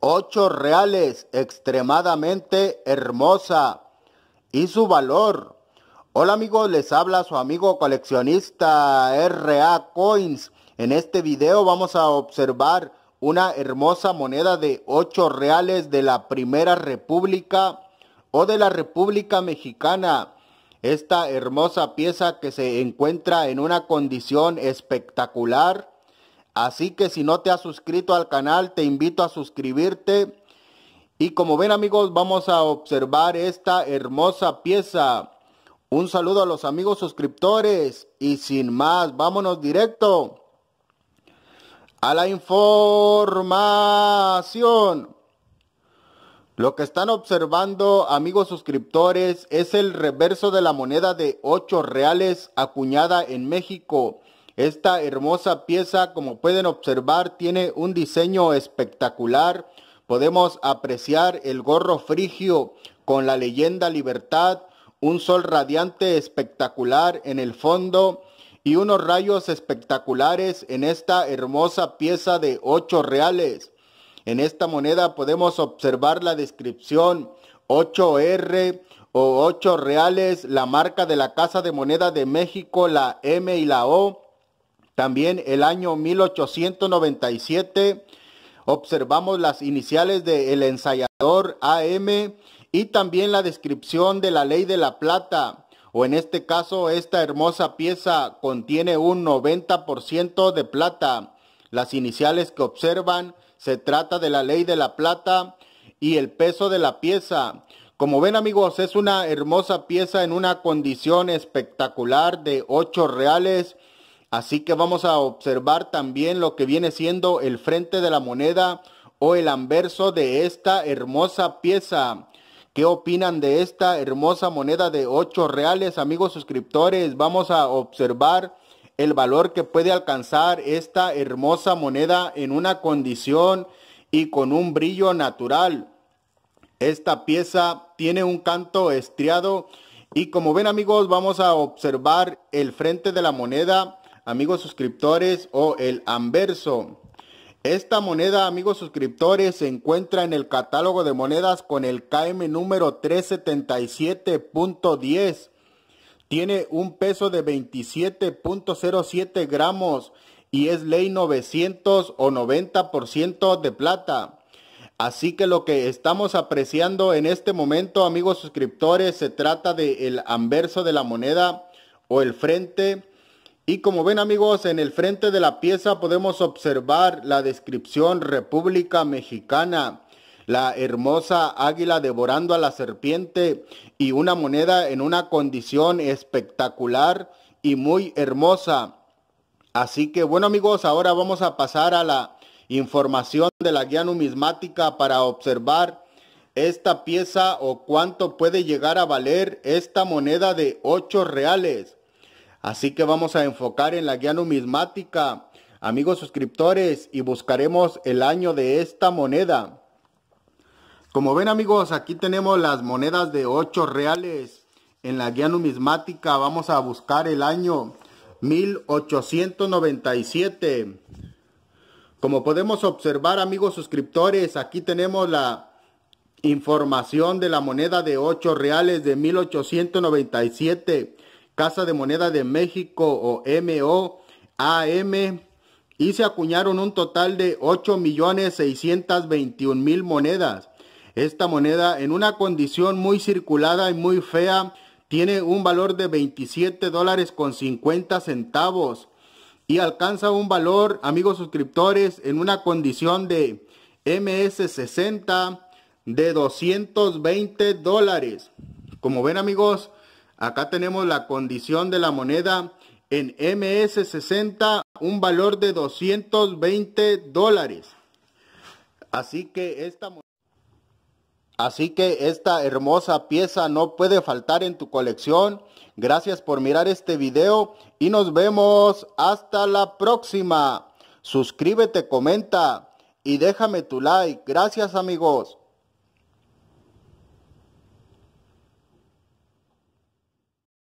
8 reales, extremadamente hermosa. Y su valor. Hola amigos, les habla su amigo coleccionista RA Coins. En este video vamos a observar una hermosa moneda de 8 reales de la Primera República o de la República Mexicana. Esta hermosa pieza que se encuentra en una condición espectacular Así que si no te has suscrito al canal, te invito a suscribirte. Y como ven amigos, vamos a observar esta hermosa pieza. Un saludo a los amigos suscriptores. Y sin más, vámonos directo a la información. Lo que están observando, amigos suscriptores, es el reverso de la moneda de 8 reales acuñada en México. Esta hermosa pieza, como pueden observar, tiene un diseño espectacular. Podemos apreciar el gorro frigio con la leyenda Libertad, un sol radiante espectacular en el fondo y unos rayos espectaculares en esta hermosa pieza de 8 reales. En esta moneda podemos observar la descripción 8R o 8 reales, la marca de la Casa de Moneda de México, la M y la O también el año 1897 observamos las iniciales del ensayador AM y también la descripción de la ley de la plata, o en este caso esta hermosa pieza contiene un 90% de plata. Las iniciales que observan se trata de la ley de la plata y el peso de la pieza. Como ven amigos, es una hermosa pieza en una condición espectacular de 8 reales Así que vamos a observar también lo que viene siendo el frente de la moneda o el anverso de esta hermosa pieza. ¿Qué opinan de esta hermosa moneda de 8 reales, amigos suscriptores? Vamos a observar el valor que puede alcanzar esta hermosa moneda en una condición y con un brillo natural. Esta pieza tiene un canto estriado y como ven amigos vamos a observar el frente de la moneda amigos suscriptores, o el anverso. Esta moneda, amigos suscriptores, se encuentra en el catálogo de monedas con el KM número 377.10. Tiene un peso de 27.07 gramos y es ley 900 o 90% de plata. Así que lo que estamos apreciando en este momento, amigos suscriptores, se trata del el anverso de la moneda o el frente y como ven amigos, en el frente de la pieza podemos observar la descripción República Mexicana, la hermosa águila devorando a la serpiente y una moneda en una condición espectacular y muy hermosa. Así que bueno amigos, ahora vamos a pasar a la información de la guía numismática para observar esta pieza o cuánto puede llegar a valer esta moneda de 8 reales. Así que vamos a enfocar en la guía numismática, amigos suscriptores, y buscaremos el año de esta moneda. Como ven amigos, aquí tenemos las monedas de 8 reales. En la guía numismática vamos a buscar el año 1897. Como podemos observar amigos suscriptores, aquí tenemos la información de la moneda de 8 reales de 1897 Casa de Moneda de México o MOAM y se acuñaron un total de 8.621.000 monedas. Esta moneda en una condición muy circulada y muy fea tiene un valor de 27 dólares con 50 centavos y alcanza un valor, amigos suscriptores, en una condición de MS60 de 220 dólares. Como ven amigos, Acá tenemos la condición de la moneda en MS60, un valor de 220 dólares. Así que esta Así que esta hermosa pieza no puede faltar en tu colección. Gracias por mirar este video y nos vemos hasta la próxima. Suscríbete, comenta y déjame tu like. Gracias amigos.